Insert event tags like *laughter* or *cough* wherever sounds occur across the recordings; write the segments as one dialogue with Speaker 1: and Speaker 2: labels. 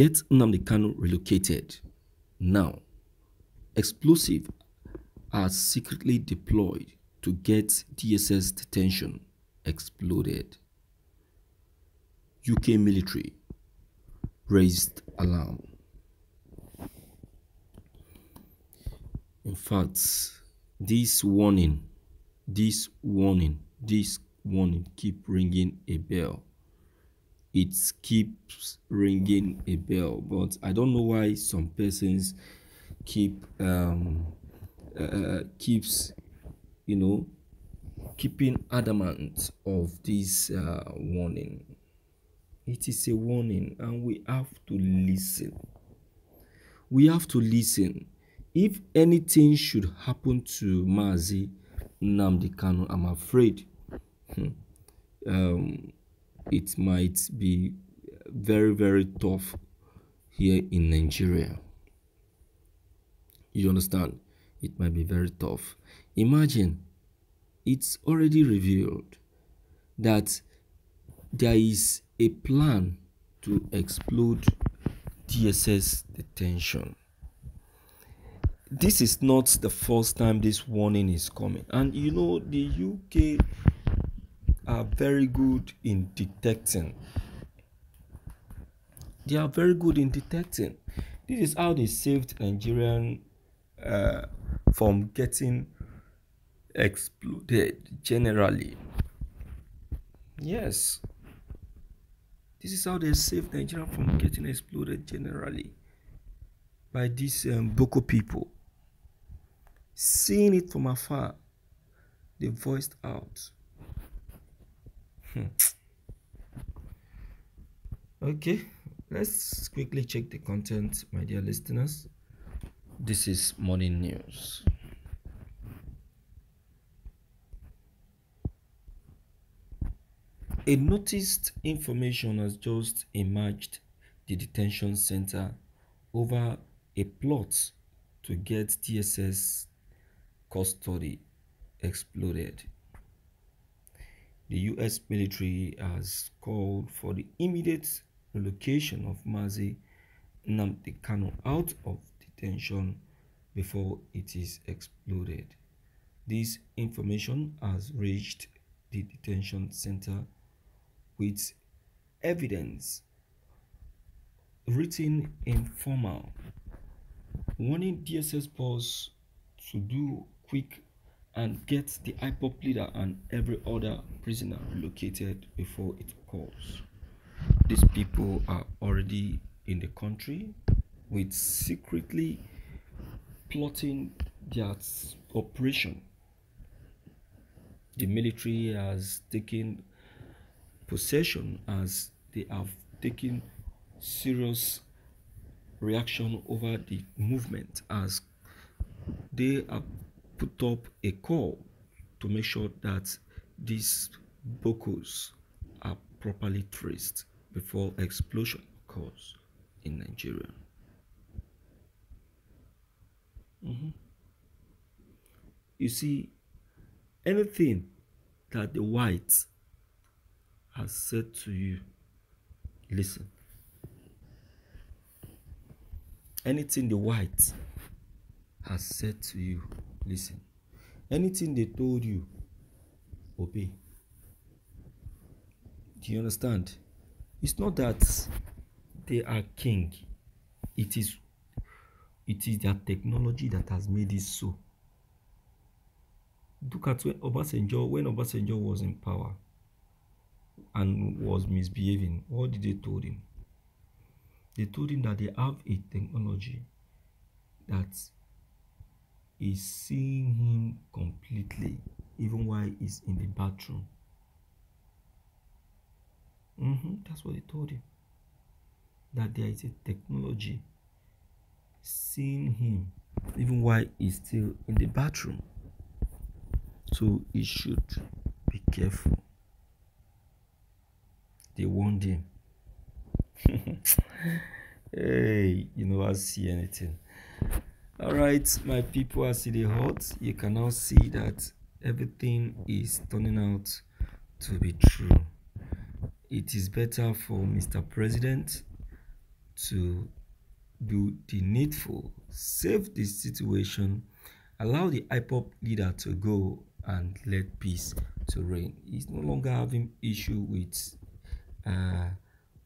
Speaker 1: get Nnamdi Kanu relocated. Now, explosive are secretly deployed to get DSS detention exploded. UK military raised alarm. In fact, this warning, this warning, this warning keep ringing a bell. It keeps ringing a bell, but I don't know why some persons keep um, uh, keeps you know keeping adamant of this uh, warning. It is a warning, and we have to listen. We have to listen. If anything should happen to Mazi Nnamdi Kanu, I'm afraid hmm, um, it might be very, very tough here in Nigeria. You understand? It might be very tough. Imagine it's already revealed that there is a plan to explode DSS detention. This is not the first time this warning is coming, and you know, the UK are very good in detecting. They are very good in detecting. This is how they saved Nigerian uh, from getting exploded generally. Yes. This is how they saved Nigeria from getting exploded generally by these um, Boko people. Seeing it from afar, they voiced out. Hmm. Okay, let's quickly check the content, my dear listeners. This is morning news. A noticed information has just emerged the detention center over a plot to get DSS custody exploded. The US military has called for the immediate relocation of Mazi Nnamdi Kanu out of detention before it is exploded. This information has reached the detention center with evidence written in formal warning DSS boss to do quick and get the IPOB leader and every other prisoner relocated before it occurs. These people are already in the country with secretly plotting their operation. The military has taken possession as they have taken serious reaction over the movement as they have put up a call to make sure that these Bokos are properly traced before explosion occurs in Nigeria. Mm-hmm. You see, anything that the whites has said to you, listen. Anything the white has said to you, listen. Anything they told you, obey. Do you understand? It's not that they are king. It is it is their technology that has made it so. Look at when Obasanjo, when Obasanjo was in power and was misbehaving, what did they told him? They told him that they have a technology that is seeing him completely, even while he's in the bathroom. Mm-hmm, that's what he told him. That there is a technology seeing him even while he's still in the bathroom. So he should be careful. They warned him. *laughs* hey, you I see anything. All right, my people, I see the hot. You can now see that everything is turning out to be true. It is better for Mr. President to do the needful, save the situation, allow the IPOB leader to go and let peace to reign. He's no longer having issue with uh,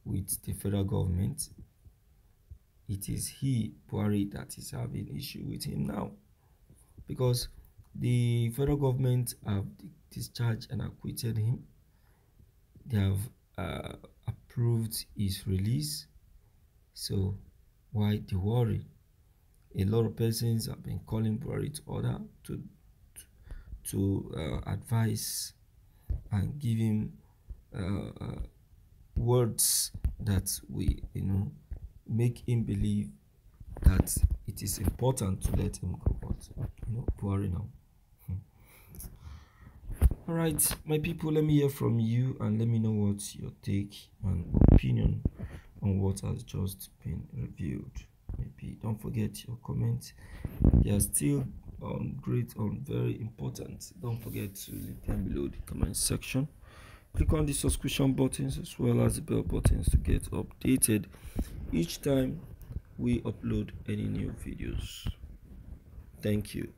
Speaker 1: with the federal government. It is he, Buhari, that is having issue with him now. Because the federal government have discharged and acquitted him. They have uh, approved his release. So why the worry? A lot of persons have been calling Buhari to order to to uh, advise and give him uh, uh, words that we you know make him believe that it is important to let him go you know Buhari now. Hmm. all right my people let me hear from you and let me know what's your take and opinion on what has just been reviewed maybe don't forget your comments. They are still um, great and very important. Don't forget to leave them below the comment section. Click on the subscription buttons as well as the bell buttons to get updated each time we upload any new videos. Thank you